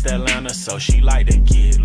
East Atlanta, so she like to get